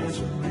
Thank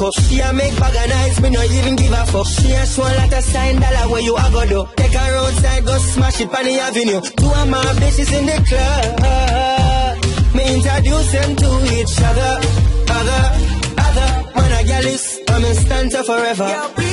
Well. She a make bag of nights, me no even give a fuck. She a show a lot sign dollar where you a go do. Take her outside, go smash it on the avenue. Two of my bitches in the club. Me introduce them to each other, other, other. When I get this, I'm in stanza forever.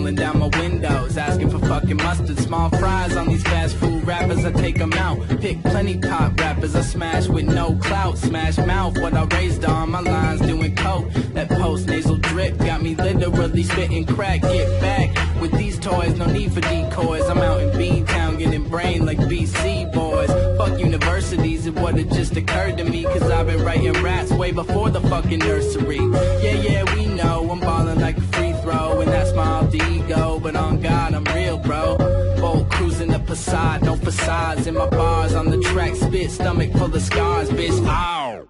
Rolling down my windows, asking for fucking mustard, small fries on these fast food rappers, I take 'em out, pick plenty pop rappers, I smash with no clout, smash mouth, what I raised on, my lines doing coke, that post nasal drip got me literally spitting crack, get back with these toys, no need for decoys, I'm out in Beantown getting brain like BC boys, fuck universities, it would've just occurred to me, cause I've been writing raps way before the fucking nursery, yeah, yeah, we know, I'm ballin' like a throw, and that's my alter ego, but on God, I'm real, bro, bold cruising the facade, no facades in my bars, on the track, spit, stomach full of scars, bitch, ow.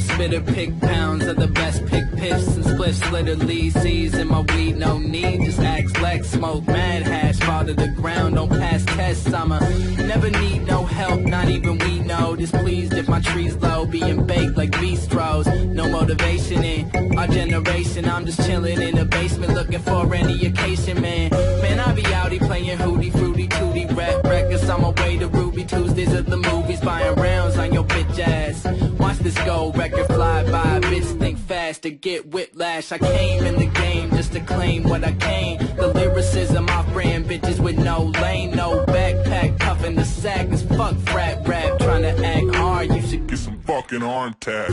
Flip spitter, pick pounds of the best pick piffs and lead seeds in my weed, no need, just axe lex, smoke mad hash, fall to the ground, don't pass tests, I'ma never need no help, not even we know, displeased if my tree's low, being baked like bistros, no motivation in our generation, I'm just chilling in the basement looking for any occasion, man, man, I be outie playing hootie, fruity, tootie, rap records, on my way to Ruby Tuesdays at the movies, buying rounds on your bitch ass. This go, record fly by, bitch think fast to get whiplash. I came in the game just to claim what I came. The lyricism off brand bitches with no lane, no backpack, puffing the sack. This fuck frat rap, trying to act hard. You should Get some fucking arm tag.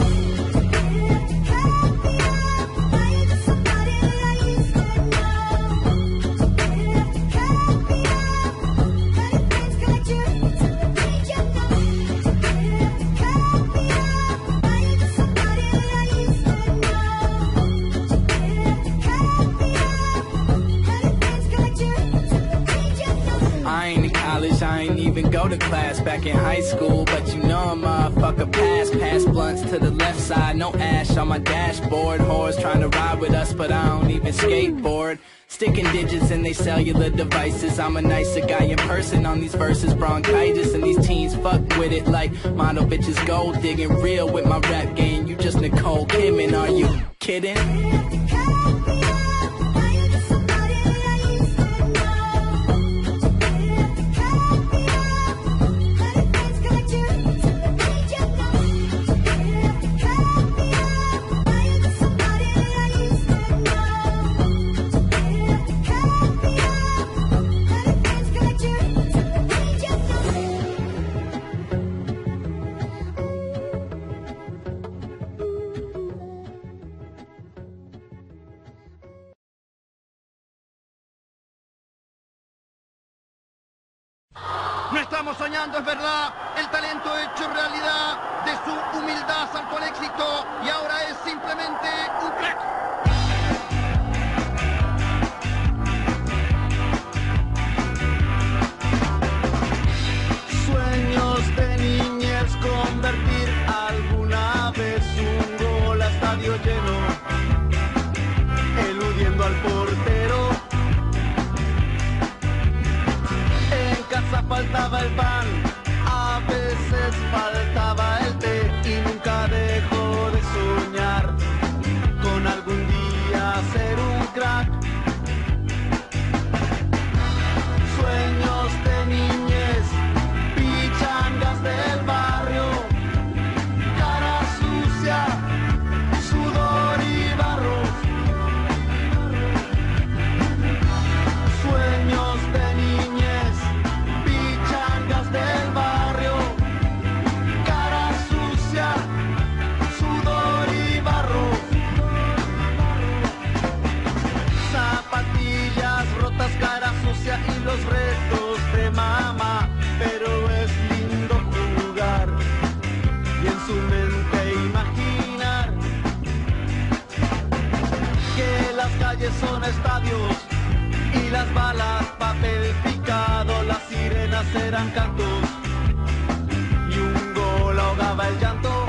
Class back in high school. But you know I'm motherfucker pass, pass blunts to the left side. No ash on my dashboard. Whores trying to ride with us, but I don't even skateboard. Sticking digits in they cellular devices. I'm a nicer guy in person on these verses. Bronchitis and these teens fuck with it like model bitches gold digging. Real with my rap game. You just Nicole Kidman, are you kidding? 真的。faltaba el pan, a veces faltaba el té y nunca dejó de soñar. Con algún día ser un crack y las balas papel picado, las sirenas eran cantos y un gol ahogaba el llanto.